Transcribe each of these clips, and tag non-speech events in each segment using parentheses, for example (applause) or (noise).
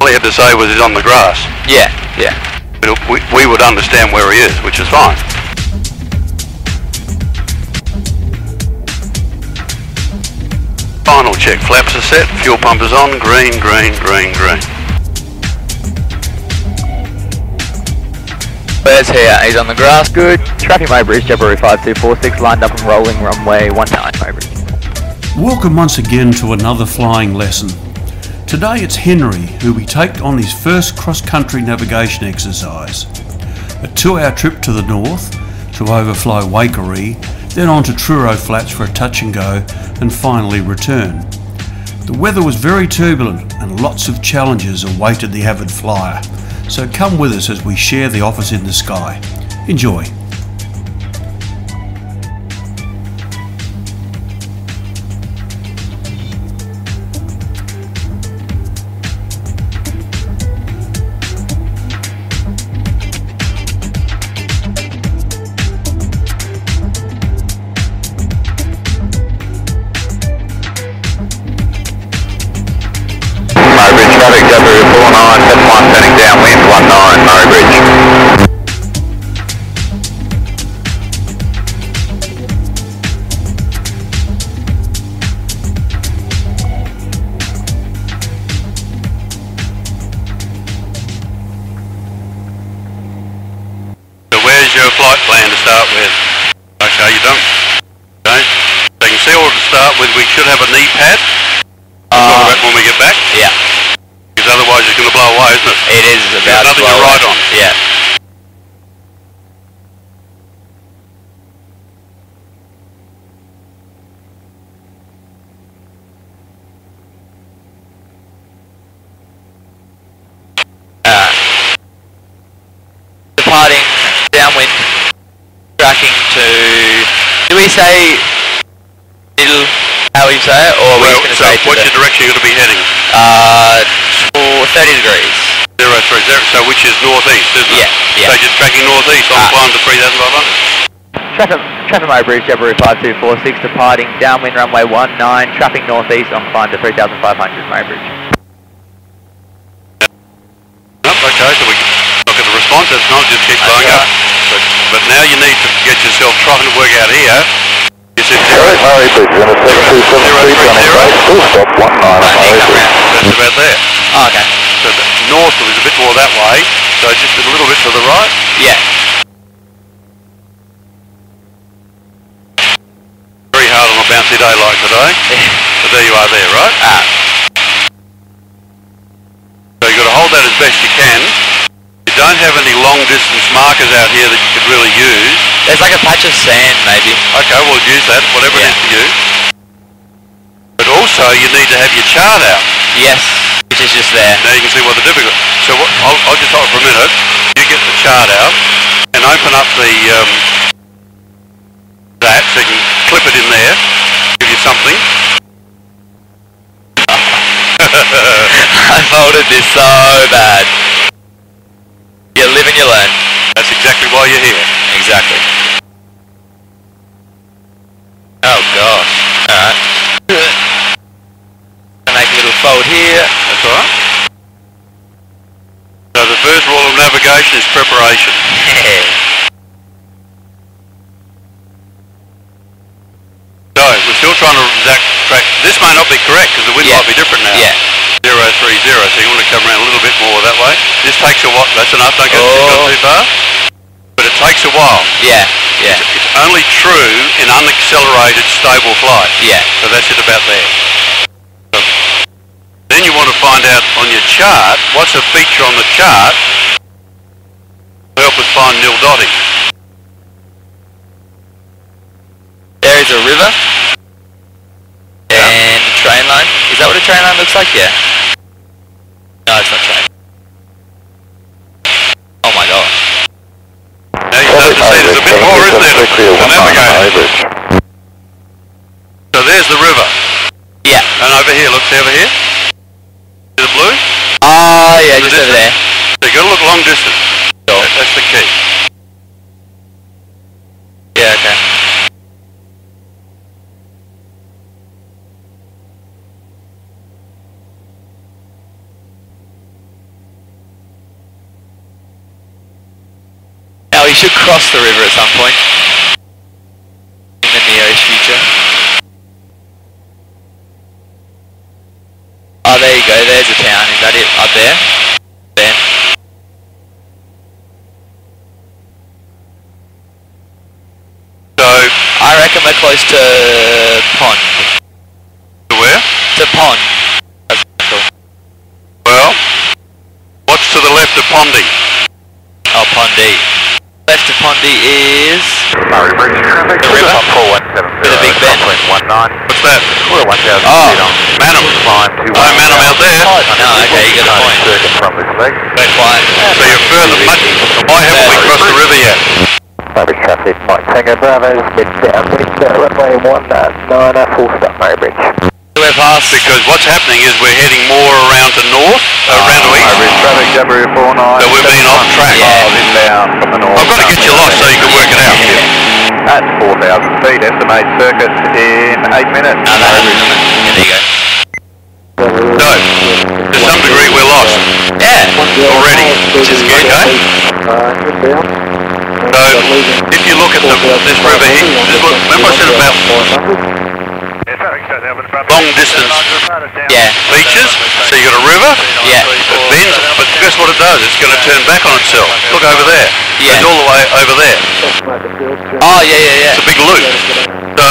All he had to say was he's on the grass. Yeah, yeah. But we, we would understand where he is, which is fine. Final check. Flaps are set. Fuel pump is on. Green, green, green, green. Where's here? He's on the grass. Good. Tracking Murray Bridge, Jabiru 5246, lined up and rolling runway 19, Murray Bridge. Welcome once again to another flying lesson. Today it's Henry who we take on his first cross country navigation exercise. A two hour trip to the north to overflow Waikerie, then on to Truro Flats for a touch and go, and finally return. The weather was very turbulent and lots of challenges awaited the avid flyer, so come with us as we share the office in the sky. Enjoy. Start with, we should have a knee pad. We'll talk about when we get back. Yeah. Because otherwise it's going to blow away, isn't it? It is about nothing to 12. ride on. Yeah. Uh, departing downwind, tracking to. Do we say? How we say it, or are we Well, just so going to say to what's the, your direction you're going to be heading? uh, for 30 degrees? Zero three zero. So which is northeast, isn't it? Yeah, yeah. So just tracking northeast on Ah. climb to 3,500. Traffic, traffic Murray Bridge, Jabiru 5246, departing downwind runway 19, traffic northeast on climb to 3500, Murray Bridge. Yep, okay, so we look at the response, it's not just keep going Okay. up. But, but now you need to get yourself trying to work out here. You said zero, Alright, Murray Bridge, you're going to take 273 running right, full stop, 19, Right, Murray Bridge. that's about there. Oh, okay. So the north was a bit more that way, so just a little bit to the right. Yeah. Very hard on a bouncy day like today. (laughs) But there you are there, right? Ah, So you've got to hold that as best you can. You don't have any long distance markers out here that you could really use. There's like a patch of sand, maybe. Okay, we'll use that, whatever it Yeah. is for you. But also you need to have your chart out. Yes, which is just there. Now you can see what the difficult. So what, I'll, I'll just hold it for a minute. You get the chart out and open up the um, that so you can clip it in there. Give you something. (laughs) I folded this so bad. You live and you learn. That's exactly why you're here. Exactly. Oh gosh. Alright. (laughs) Make a little fold here. That's all right. So the first rule of navigation is preparation. So we're still trying to exact track. This may not be correct because the wind Yeah. might be different now. Yeah. Zero three zero. So you want to come around a little bit more that way. This takes a while. That's enough. Don't go too- Oh. go too far. Takes a while. Yeah, yeah, It's only true in unaccelerated, stable flight. yeah. So that's it about there. So then you want to find out on your chart what's a feature on the chart to help us find Nildottie. There is a river. And a train line. Is that what a train line looks like? Yeah. No, it's not train. and we go. Over. So there's the river. Yeah. And over here, look, see over here? See the blue? Ah, uh, yeah, the just distance. over there. So you got to look long distance. Sure. That's the key. Yeah, okay. Now he should cross the river at some point. Close to pond. to where? To pond. Well, what's to the left of Ponde? Oh, Ponde. Left of Ponde is... Murray Bridge traffic. The river? 4170. With a big bend. 19. What's that? We're 1000 Oh, ah. feet on. Mannum. Climb to Oh, Mannum out there. No, okay, you got a point. Circuit from this leg. Fine. So you're further, much, why haven't we crossed the river yet? Murray traffic, Mike Tango Bravo, head down, wind uh, runway 19, full stop Murray Bridge. We're past... Because what's happening is we're heading more around to north, uh, around to east. Murray traffic, W49. So we've been off track. Yeah. inbound from the north. I've got to get you lost so you can work it out. Yeah. At 4,000 feet, estimate circuit in 8 minutes. No, that hasn't done. Yeah, there you go. So, to some degree we're lost Yeah. already, Which is good, okay? So, if you look at the, this river here, this was, remember I said about long distance Yeah. beaches? So you got a river, Yeah. it bends, but guess what it does? It's going to turn back on itself. Look over there. Yeah. It's all the way over there. Oh, yeah, yeah, yeah. It's a big loop. So,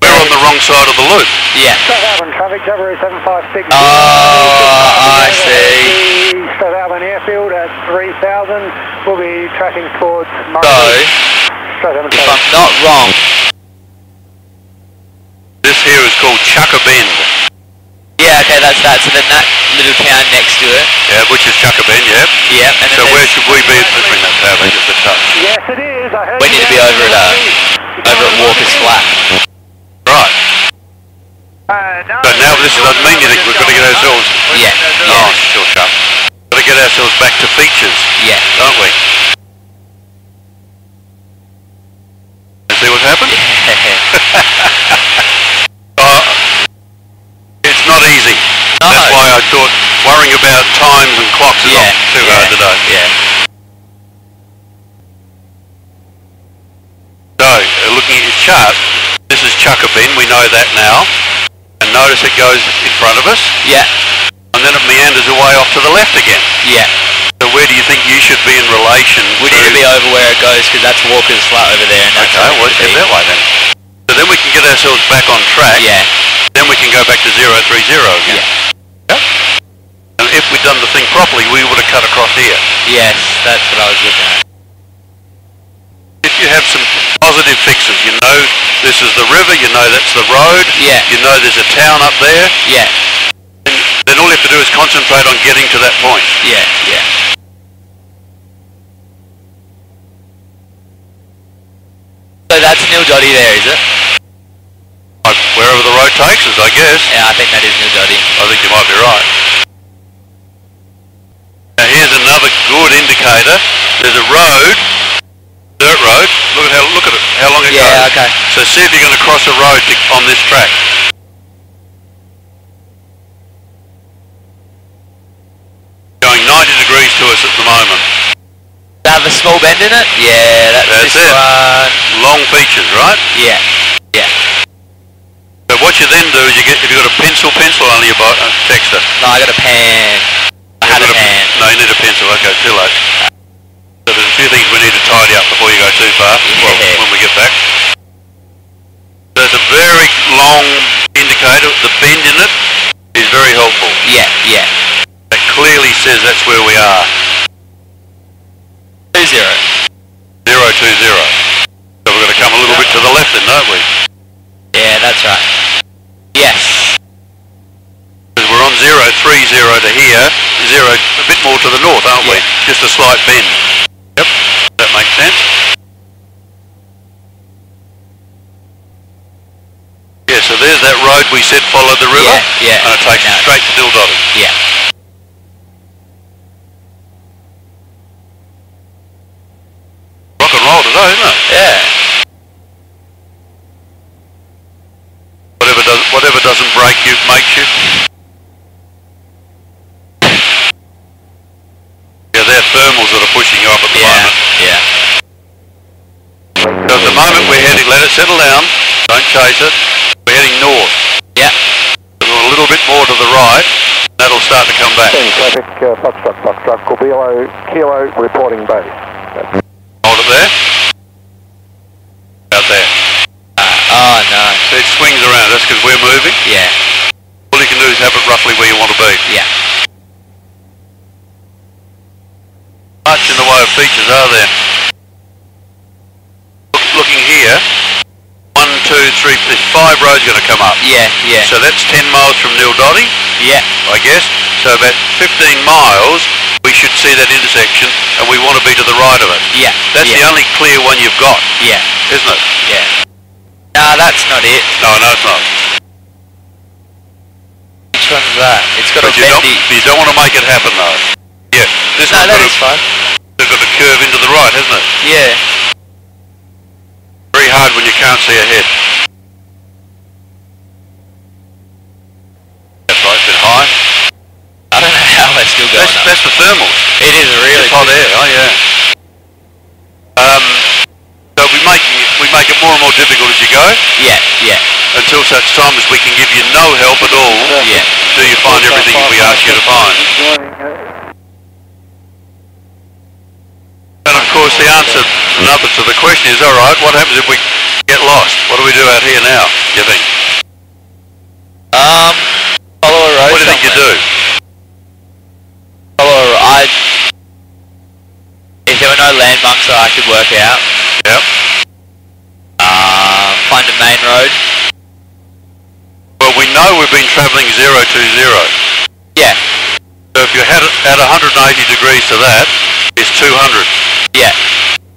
we're on the wrong side of the loop. Yeah. Traffic, 756. Oh, I see. Strathalbyn airfield at 3000. We'll be tracking towards So, Murray. South if. I'm not wrong, This here is called Chukka Bend. yeah, okay, that's that. So then that little town next to it, Yeah, which is Chukka Bend, yeah. yeah, and then So where should we be? Let's bring that power back just a touch. Yes, it is. I heard We need to be over at, uh, over at Walker's Flat. Right. So now this is, doesn't mean anything. We've got to get ourselves. Yeah, Oh, yeah, sure, sharp. Get ourselves back to features, yeah. don't we? See what's happened? (laughs) Uh, it's not easy. No. That's why I thought worrying about times and clocks is Yeah, not too yeah, hard today. Yeah. So, uh, looking at your chart, this is Chukka Bend, we know that now. And notice it goes in front of us, Yeah, and then it meanders away off to the left again. yeah. So where do you think you should be in relation We need to be over where it goes because that's Walker's Flat over there, and that's Okay, well, head be. that way then. So then we can get ourselves back on track. Yeah, Then we can go back to 030 again. yeah. Yep. And if we'd done the thing properly, we would have cut across here. Yes, that's what I was looking at. If you have some positive fixes, you know this is the river, you know that's the road, Yeah. you know there's a town up there, Yeah, then, all you have to do is concentrate on getting to that point. yeah, yeah. So that's Nildottie there, is it? Wherever the road takes us, I guess. Yeah, I think that is Nildottie. I think you might be right. Now here's another good indicator. There's a road, dirt road. Look at how look at it, how long it Yeah, goes. okay. So see if you're going to cross a road to, on this track. Going 90 degrees to us at the moment. It have a small bend in it? Yeah, that's, That's this it. one. Long features, right? Yeah, yeah. So what you then do is you get if you've got a pencil, pencil under your uh, texter. No, I got a pen. I had a You've. No, you need a pencil. Okay, too late. So there's a few things we need to tidy up before you go too far. Well, when we get back. There's a very long indicator. The bend in it is very helpful. Yeah, yeah. Clearly says that's where we are. Two zero. Zero two zero. So we've got to come a little bit to the left then, don't we? Yeah, that's right. Yes. Because we're on zero three zero to here, zero a bit more to the north, aren't we? Just a slight bend. Yep. That makes sense. Yeah, so there's that road we said followed the river. Yeah, yeah. And it takes No. straight to Nildottie. Yeah. Rock and roll today, isn't it? Yeah. Whatever does whatever doesn't break you makes you. Yeah, they're thermals that are pushing you up at the Yeah. moment. Yeah. So at the moment we're heading, let it settle down, don't chase it. We're heading north. Yeah. A little bit more to the right, that'll start to come back. Ten traffic, uh, Foxtrot, Foxtrot, Kilo, Kilo reporting base. Hold it there. Out there. Oh no. So it swings around, that's because we're moving. Yeah. All you can do is have it roughly where you want to be. Yeah. Much in the way of features are there? Look, looking here, one, two, three, there's five roads going to come up. Yeah. Yeah. So that's 10 miles from Nildottie, Yeah. I guess. So about 15 miles, we should see that intersection, and we want to be to the right of it. Yeah. That's yeah. the only clear one you've got, Yeah. isn't it? Yeah. Nah, that's not it. No, no, it's not. Which one's that? It's got But a you don't, you don't want to make it happen, though. Yeah, this No, that is a, fine. it's got a curve into the right, hasn't it? Yeah. Very hard when you can't see ahead. That's right, a bit high. I don't know how they're still going That's, that's the thermals. It is really It's hot air, oh yeah. Um, so we make, we make it more and more difficult as you go, Yeah. Yeah. until such time as we can give you no help at all, Yeah. till you find everything we ask you to find. And of course the answer, another to the question is, alright, what happens if we get lost? What do we do out here now, you think? Um. Follow a road. What do you think you do? Follow a I. If there were no landmarks that I could work out, Yep. um, find a main road. Well, we've been travelling 020. Yeah. So if you had it at 180 degrees to that, it's 200. Yeah.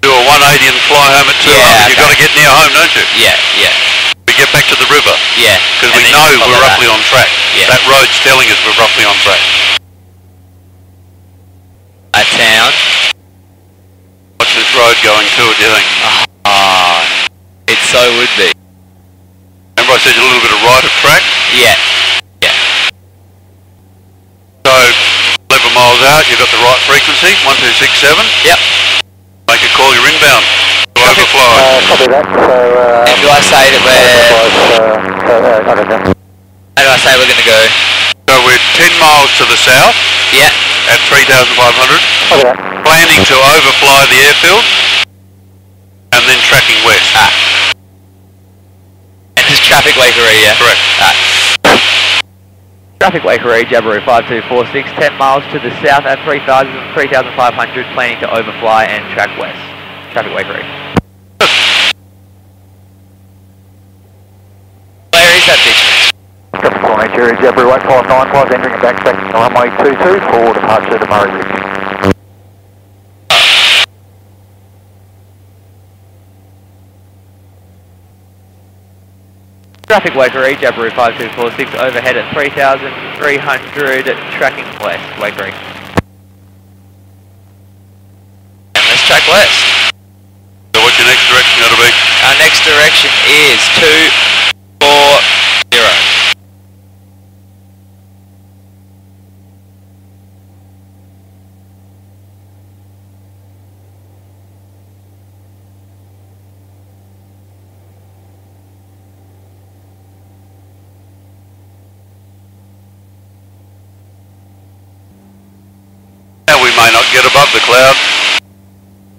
Do a 180 and fly home at 200. Yeah, You've got to get near home, don't you? Yeah. Yeah. We get back to the river Yeah. because we know we're that. roughly on track. Yeah. That road's telling us we're roughly on track. A town. What's this road going to, do you think? Ah. it so would be. Remember I said a little bit of right of track? Yeah. Yeah. So 11 miles out, you've got the right frequency, 1267. Yep. Make a call, you're inbound. To overflow. Uh, copy that, so, uh, And do I say that we're? uh, uh, I don't know. How do I say we're gonna go? So we're 10 miles to the south Yeah. at 3,500. Copy that. planning to overfly the airfield and then tracking west. Ah. And just traffic Waikerie, yeah. Correct. Ah. Traffic Waikerie, Jabiru 5246, 10 miles to the south at 3,000 3,500, planning to overfly and track west. Traffic Waikerie. Where is that bitch? Traffic for Nigeria, Jabiru 8595, entering a backtrack runway 22 for departure to Murray Bridge. Traffic Waikerie, Jabiru 5246, overhead at 3,300, tracking west, Waikerie. And let's track west. So what's your next direction going to be? Our next direction is 240. Now we may not get above the cloud.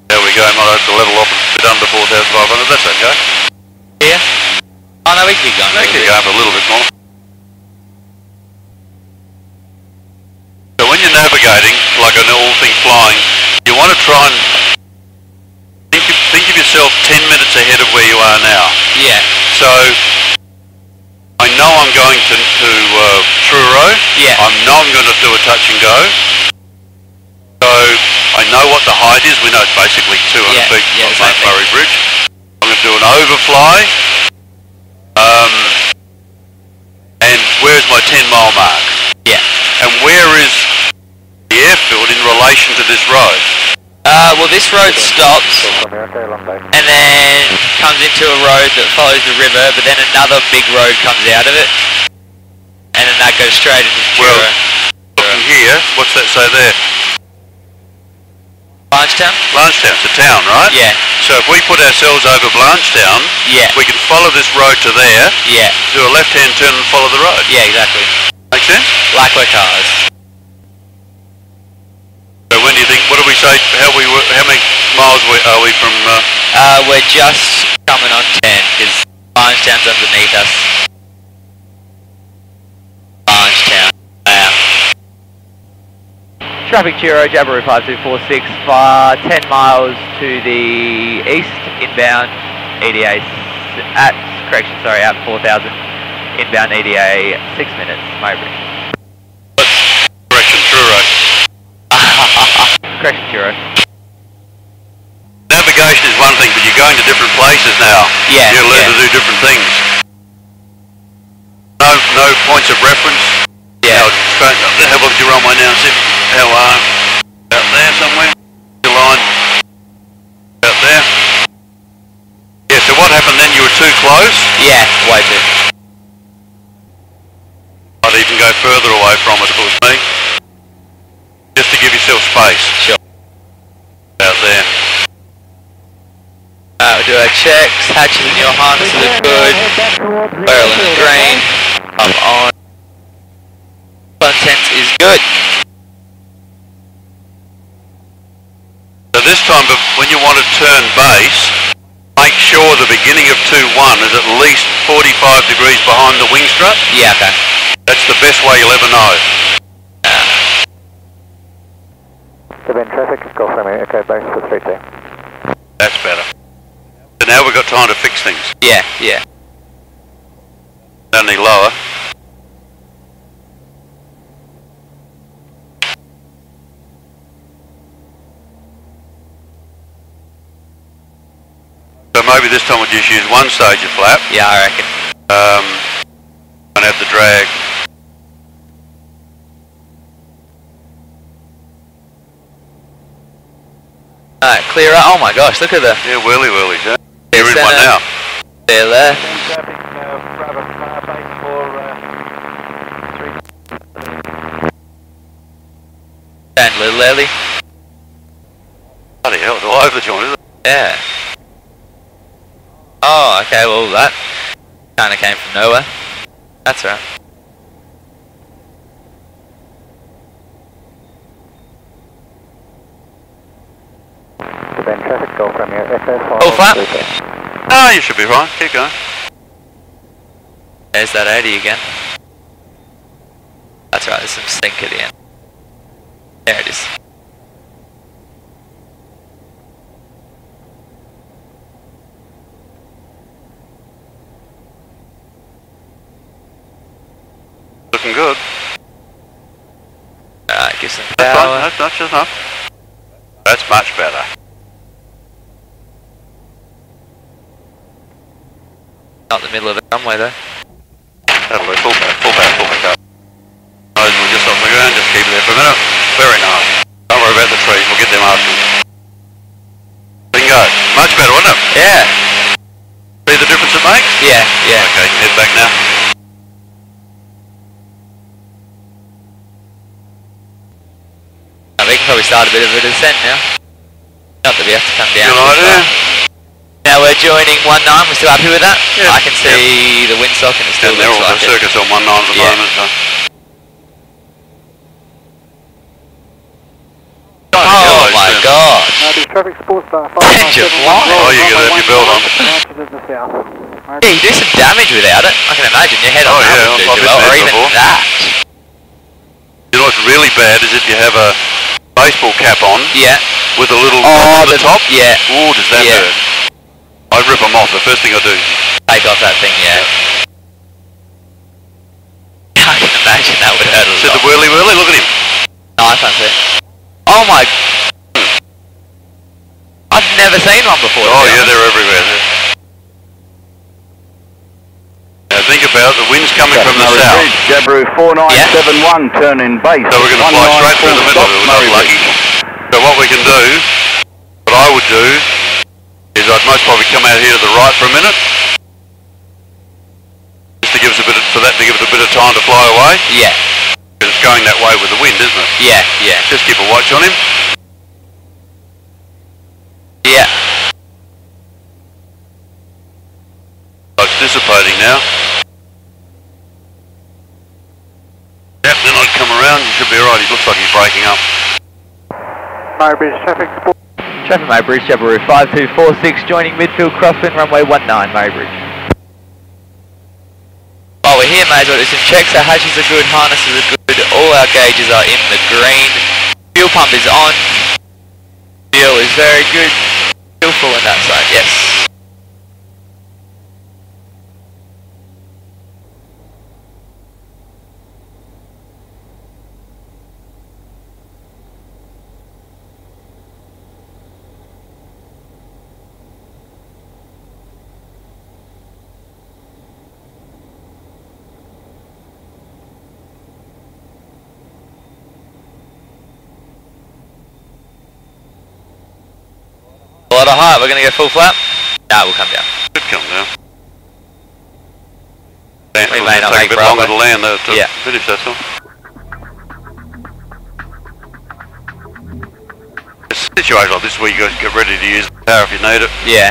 There we go, might have to level off a bit under 4,500, that's okay. Here? Oh no, we can keep going. They can go up a little bit more. So when you're navigating, like on all things flying, you want to try and think of, think of yourself 10 minutes ahead of where you are now. Yeah, So I know I'm going to, to uh, Truro. Yeah. I know I'm going to do a touch and go. So I know what the height is. We know it's basically 200 Yeah, feet yeah, from Mount exactly. Murray Bridge. I'm going to do an overfly. Um, and where's my 10 mile mark? yeah. And where is the airfield in relation to this road? Uh, well this road stops From America, long day. and then comes into a road that follows the river, but then another big road comes out of it. And then that goes straight into Well, Truro. Looking here, what's that say there? Blanchetown? Blanchetown, it's a town, right? Yeah, So if we put ourselves over Blanchetown, yeah, we can follow this road to there, yeah, do a left-hand turn and follow the road. yeah, exactly. Make sense? Like we're cars. So when do you think, what do we say, how we, how many miles we, are we from, uh, Uh, we're just coming on 10 because Blanchetown's underneath us. Blanchetown. Wow. Traffic Truro, Jabiru 5246, uh, 10 miles to the east, inbound EDA, at, correction, sorry, at 4000, inbound EDA, 6 minutes, Mowbray. correction, Truro? (laughs) Correction Truro. Navigation is one thing, but you're going to different places now. Yeah, You learn yeah. to do different things. No, no points of reference. Yeah. Now, a look at your runway now and see how, uh, out there somewhere. Your line. Out there. Yeah, so what happened then? You were too close. Yeah, way too. I'd even go further away from it if it was me. Just to give yourself space. Sure. Out there. Uh, we'll do our checks. Hatches in your harness look good. Barrel in the green. Up on. Content is good. So this time, but when you want to turn base, make sure the beginning of 2-1 is at least 45 degrees behind the wing strut. Yeah, okay. That's the best way you'll ever know. Ah. Seven traffic, Golf Romeo, Okay, base for 32. That's better. So now we've got time to fix things. Yeah, yeah. Don't lower. So maybe this time we'll just use one stage of flap. Yeah, I reckon. Um, and have the drag. Alright, clear up. Oh my gosh, look at the. Yeah, whirly whirlies, huh? You're in one now. There. Traffic, Bravo, And little early. Bloody hell, it's all over the joint, isn't it? Yeah. Oh, okay, well that kinda came from nowhere. That's right. Seven traffic, Golf Romeo, Echo Oh, flat. 32. Ah, you should be fine. Keep going. There's that 80 again. That's right, there's some sink at the end. There it is. Looking good. Alright, give some That's fine. power. That's, that's just enough. That's much better. Not in the middle of the runway though. That'll do. Full back, full back, full back up. Nose will just off the ground, just keep it there for a minute. Very nice. Don't worry about the trees, we'll get them afterwards. Bingo. Much better, wasn't it? Yeah, See the difference it makes? yeah, yeah. Okay, you can head back now. Now we can probably start a bit of a descent now. Not that we have to come down. Good too idea. far. Now we're joining 1-9, we're still happy with that? Yeah. I can see the windsock and it still And they're looks all like the it. circus on one nine at the Yeah. moment, so. Oh my Yellowstone. god! Uh, traffic sports bar, Change. Oh, you gotta have your belt on. in the south. Yeah, you do some damage without it. I can imagine your head on Oh, that yeah, would do I've too been well, or even before. that. You know what's really bad is if you have a baseball cap on Yeah. with a little Oh, the, the- top. yeah. Ooh, does that Yeah. hurt? I rip them off. The first thing I do. Take off that thing, yeah. (laughs) I can imagine that would hurt a Said the whirly whirly. Look at him. I it. Oh my... I've never seen one before. Oh yeah, they're everywhere. They're- Now think about the wind's coming from the Murray south. Bridge, Jabiru 4971, turn in base. So we're going to fly straight through the middle of it. We're not lucky. So what we can do, what I would do, is I'd most probably come out here to the right for a minute, just to give us a bit of, for that to give us a bit of time to fly away, Yeah, because it's going that way with the wind, isn't it? yeah, yeah. Just keep a watch on him. should be alright. He looks like he's breaking up. Murray traffic support. Traffic Murray Bridge, Jabiru 5246, joining midfield crossing runway 19, Murray Bridge. While we're here, may as well do some checks. Our hatches are good, harnesses are good, all our gauges are in the green. Fuel pump is on. Fuel is very good. Fuel full on that side, yes. Of height, we're going to go full flap. Nah, we'll come down. Should come down. We may not take a bit longer to land though, to Yeah. finish that stuff. A situation like this where you guys get ready to use the power if you need it. Yeah.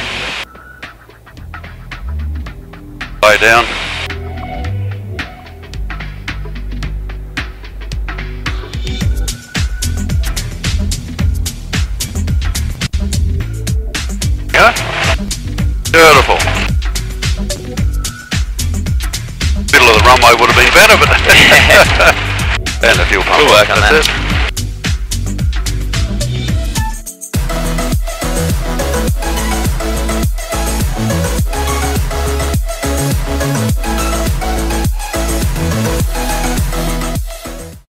Lay down. Beautiful. Middle of the runway would have been better, but (laughs) (laughs) and the fuel pump. We'll work on that. it.